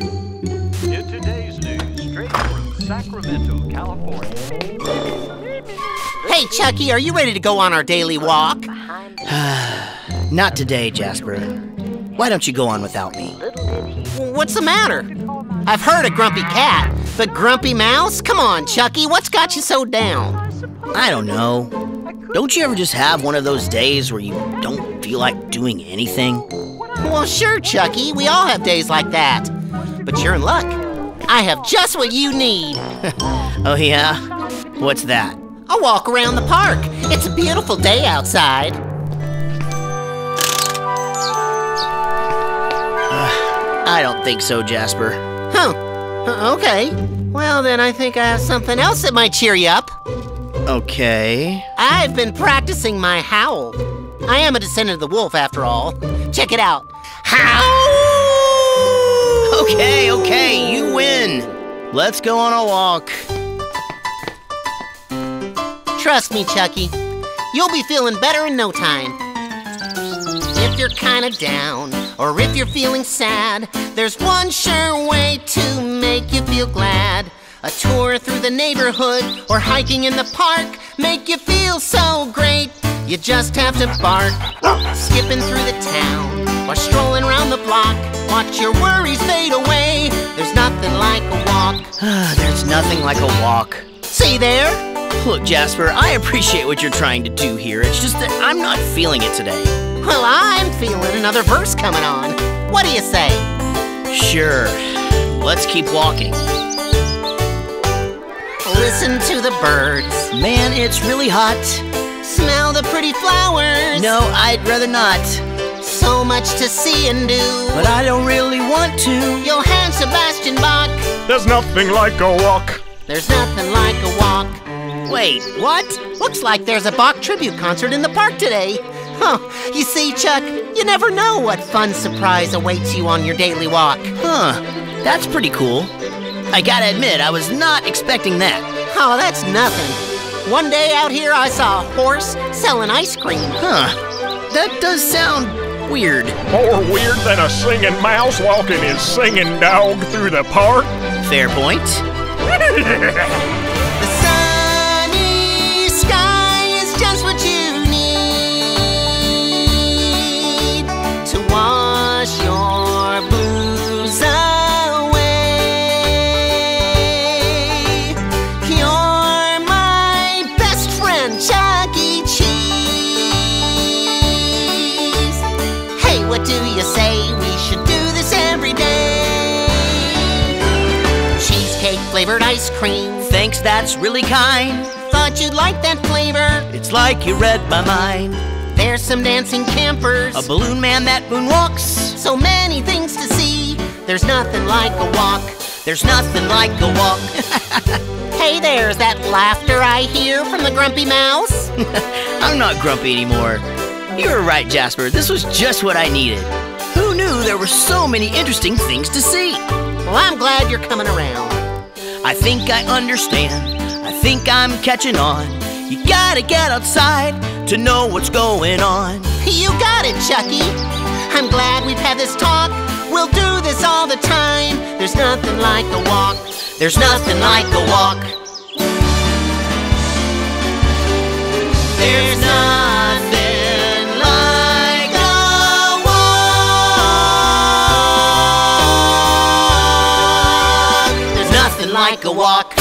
In today's news, straight from Sacramento, California. Hey, Chucky, are you ready to go on our daily walk? Not today, Jasper. Why don't you go on without me? What's the matter? I've heard a grumpy cat, but grumpy mouse? Come on, Chucky, what's got you so down? I don't know. Don't you ever just have one of those days where you don't feel like doing anything? Well, sure, Chucky, we all have days like that. But you're in luck. I have just what you need. Oh, yeah? What's that? A walk around the park. It's a beautiful day outside. I don't think so, Jasper. Huh. Uh, Okay. Well, then I think I have something else that might cheer you up. Okay. I've been practicing my howl. I am a descendant of the wolf, after all. Check it out. Howl! Okay, okay, you win. Let's go on a walk. Trust me, Chucky. You'll be feeling better in no time. If you're kinda down, or if you're feeling sad, there's one sure way to make you feel glad. A tour through the neighborhood or hiking in the park make you feel so great. You just have to bark, skipping through the town or strolling around the block. Watch your worries fade away. There's nothing like a walk. There's nothing like a walk. See there? Look, Jasper, I appreciate what you're trying to do here. It's just that I'm not feeling it today. Well, I'm feeling another verse coming on. What do you say? Sure. Let's keep walking. Listen to the birds, Man, it's really hot. Smell the pretty flowers. No, I'd rather not. So much to see and do. But I don't really want to. Johann Sebastian Bach, There's nothing like a walk. there's nothing like a walk. Wait, what? Looks like there's a Bach tribute concert in the park today. Huh, you see, Chuck, you never know what fun surprise awaits you on your daily walk. Huh. That's pretty cool. I gotta admit, I was not expecting that. Oh, that's nothing. One day out here, I saw a horse selling ice cream. Huh. That does sound weird. More weird than a singing mouse walking his singing dog through the park. Fair point. flavored ice cream. Thanks, that's really kind. Thought you'd like that flavor. It's like you read my mind. There's some dancing campers. A balloon man that moonwalks. So many things to see. There's nothing like a walk. There's nothing like a walk. Hey, there's that laughter I hear from the grumpy mouse. I'm not grumpy anymore. You were right, Jasper. This was just what I needed. Who knew there were so many interesting things to see? Well, I'm glad you're coming around. I think I understand. I think I'm catching on. You gotta get outside to know what's going on. You got it, Chucky. I'm glad we've had this talk. We'll do this all the time. There's nothing like a walk. There's nothing like a walk. There's like a walk.